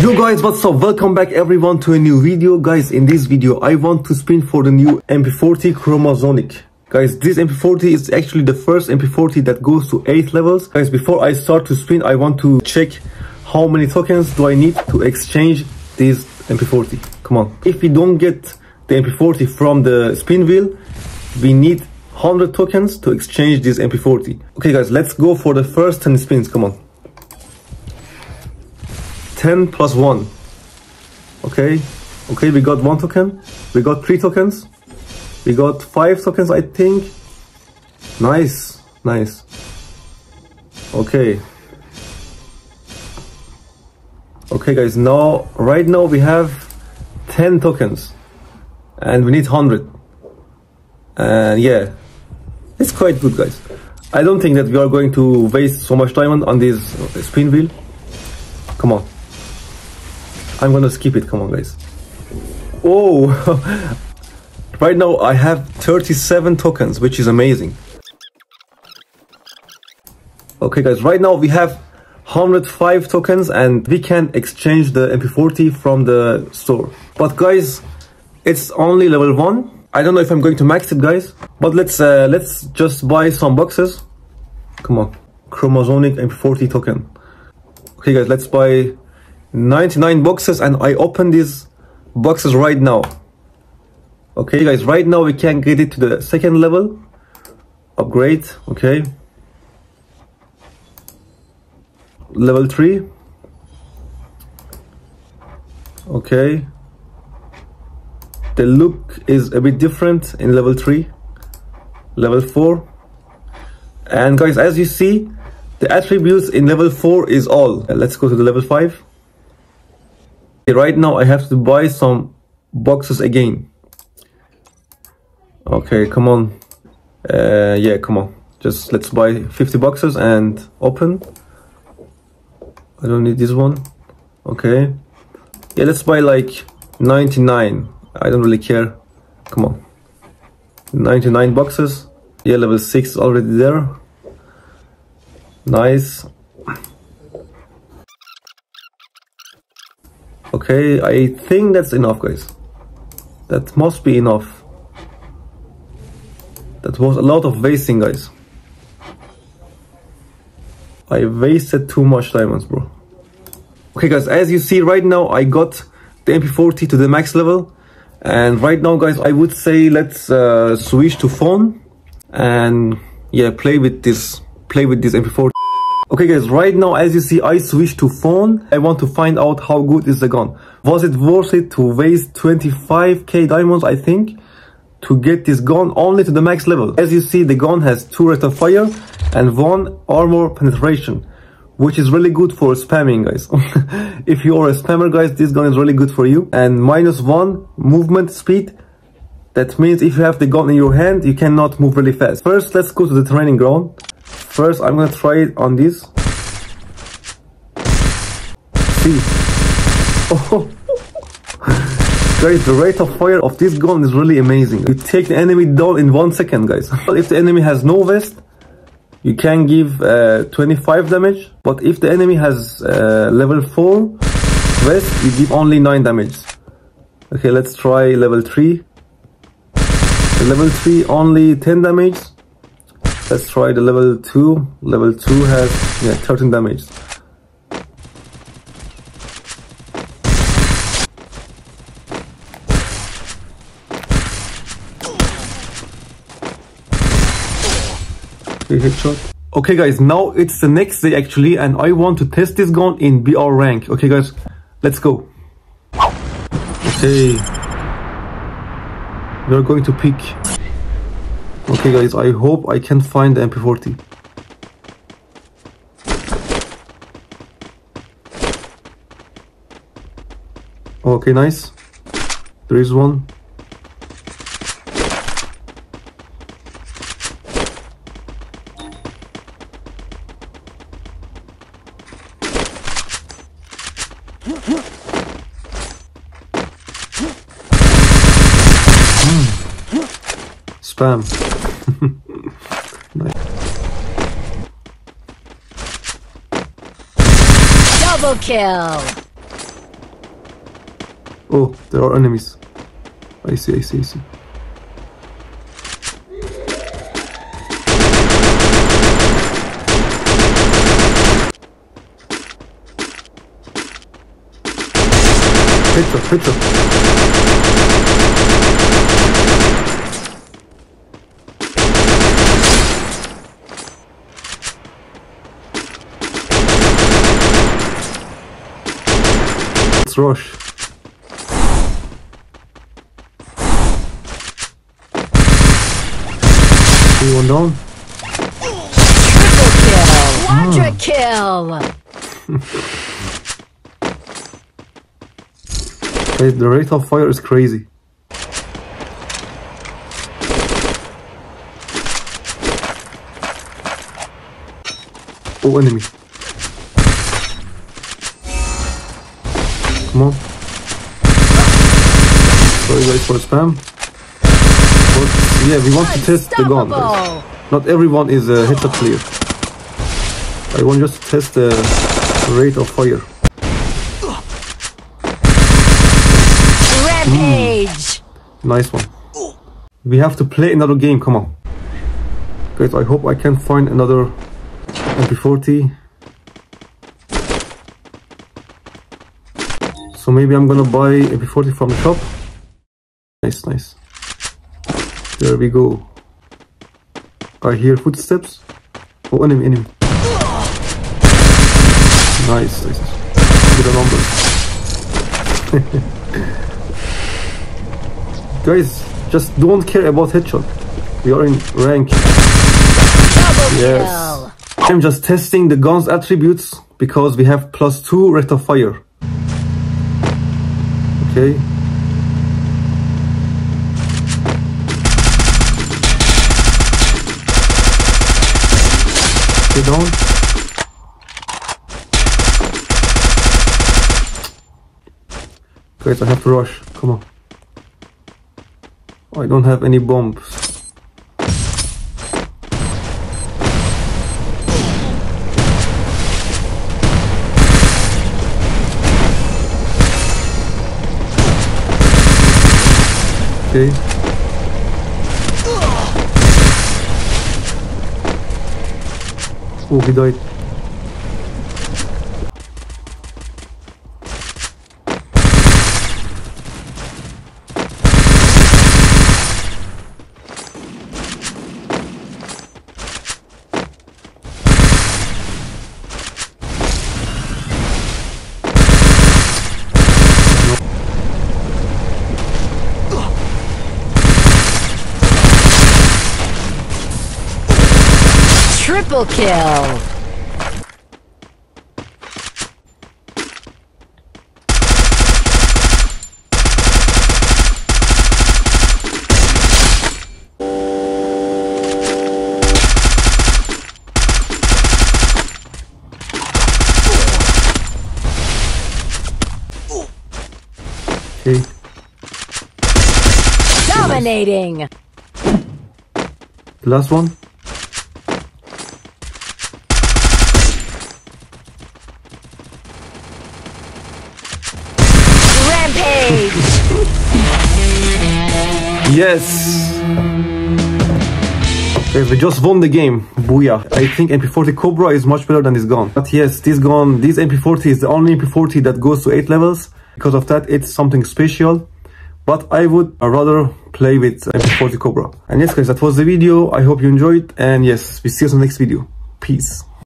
Yo guys, what's up? Welcome back everyone to a new video. Guys, in this video, I want to spin for the new MP40 Chromasonic. Guys, this MP40 is actually the first MP40 that goes to 8 levels. Guys, before I start to spin, I want to check how many tokens do I need to exchange this MP40. Come on. If we don't get the MP40 from the spin wheel, we need 100 tokens to exchange this MP40. Okay guys, let's go for the first 10 spins. Come on. 10 plus 1 okay? Okay we got one token. We got three tokens. We got five tokens i think. Nice. Nice. Okay. Okay guys. Now right now we have 10 tokens. And we need 100 and yeah. It's quite good guys. I don't think that we are going to waste so much time on this spin wheel. Come on I'm gonna skip it, come on guys. Oh, right now I have 37 tokens, which is amazing. Okay guys, right now we have 105 tokens and we can exchange the MP40 from the store. But guys, it's only level 1. I don't know if I'm going to max it guys, but let's uh, let's just buy some boxes. Come on, Chromasonic MP40 token. Okay guys, let's buy 99 boxes and I open these boxes right now. Okay guys right now we can get it to the second level. Upgrade okay. Level 3 okay. The look is a bit different in level 3 level 4 and guys as you see the attributes in level 4 is all. Let's go to the level 5 right now I have to buy some boxes again. Okay come on. Uh, yeah come on. Just let's buy 50 boxes and open. I don't need this one. Okay. Yeah let's buy like 99 I don't really care. Come on. 99 boxes. Yeah level 6 already there. Nice Okay, I think that's enough, guys. That must be enough. That was a lot of wasting, guys. I wasted too much diamonds, bro. Okay, guys, as you see right now, I got the MP40 to the max level. And right now, guys, I would say let's uh, switch to phone and yeah, play with this, play with this MP40. Okay guys, right now as you see I switched to phone. I want to find out how good is the gun. Was it worth it to waste 25k diamonds I think to get this gun only to the max level. As you see the gun has 2 rate of fire and 1 armor penetration which is really good for spamming guys. if you are a spammer guys this gun is really good for you and minus 1 movement speed that means if you have the gun in your hand you cannot move really fast. First let's go to the training ground. First, I'm gonna try it on this. See. Oh. guys, the rate of fire of this gun is really amazing. You take the enemy down in one second, guys. if the enemy has no vest, you can give uh, 25 damage. But if the enemy has uh, level 4 vest, you give only 9 damage. Okay, let's try level 3. Level 3 only 10 damage. Let's try the level 2. Level 2 has yeah, 13 damage. headshot. Okay guys, now it's the next day actually and I want to test this gun in BR rank. Okay guys, let's go. Okay. We're going to pick Okay guys, I hope I can find the MP40. Okay, nice. There is one. Hmm. Spam. Double kill! Oh, there are enemies. I see, I see, I see. Headshot, headshot. Let's rush. Anyone down? Quadra ah. kill! Hey, the rate of fire is crazy. Oh, enemy. Come on. Sorry guys for spam. But, yeah, we want to test the gun. guys. Not everyone is a headshot player. I want just to test the rate of fire. Rampage! Hmm. Nice one. We have to play another game, come on. Guys, I hope I can find another MP40. So maybe I'm gonna buy MP40 from the shop. Nice, nice. There we go. I hear footsteps. Oh, enemy, enemy. Nice, nice. Get a number. Guys, just don't care about headshot. We are in rank. Yes. I'm just testing the gun's attributes because we have plus two rate of fire. Okay. Get down. Guys, I have to rush. Come on. I don't have any bombs. Okay. Oh, he died. Triple kill! Dominating! The last one. Yes! We just won the game. Booyah. I think MP40 Cobra is much better than this gun. But yes, this gun, this MP40 is the only MP40 that goes to 8 levels. Because of that, it's something special. But I would rather play with MP40 Cobra. And yes guys, that was the video. I hope you enjoyed. And yes, we see you in the next video. Peace.